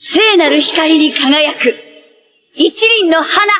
聖なる光に輝く。一輪の花。